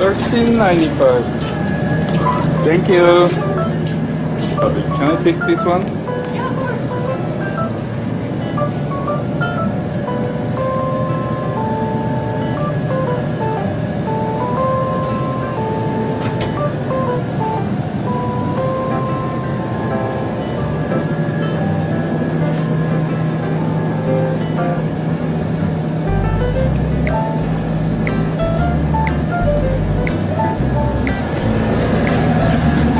Thirteen ninety five. Thank you. Can I pick this one?